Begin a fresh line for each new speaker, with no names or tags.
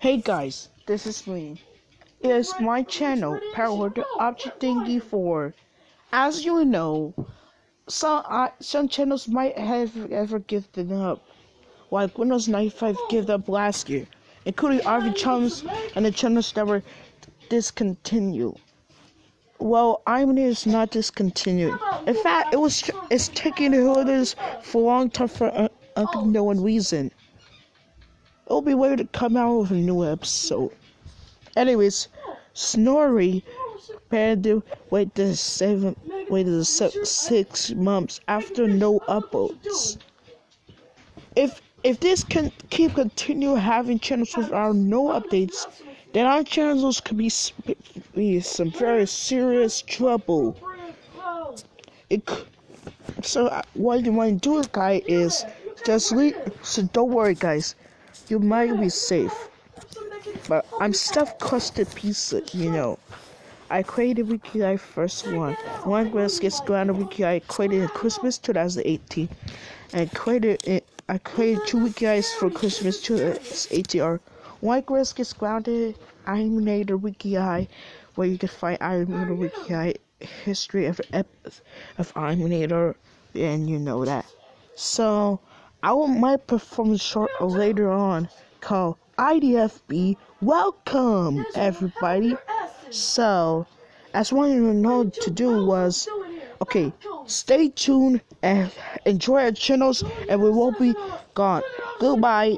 Hey guys, this is me. It is my channel, Power to Object Thingy 4. As you know, some uh, some channels might have ever given up, like Windows 95 gave up last year, including RV Chums and the channels that were discontinued. Well, I'm is not discontinued. In fact, it was it's taking orders for a long time for uh, unknown reason. It'll be weird to come out with a new episode. Anyways, Snorri had to wait the seven, wait the se- six months after no uploads. If if this can keep continue having channels without no updates, then our channels could be, be some very serious trouble. It, so uh, what you want to do, guy, is just leave. So don't worry, guys you might be safe. But I'm stuffed crusted pizza, you know. I created Wiki first one. One Grass gets grounded Wiki I created in Christmas 2018. And created it I created two Wiki eyes for Christmas 2018 or One Grass gets grounded Animator Wiki where you can find Animator Wiki history of of Animator and you know that. So I will might perform a short later on called IDFB. Welcome, everybody. So, as one of you know to do was, okay, stay tuned and enjoy our channels, and we won't be gone. Goodbye.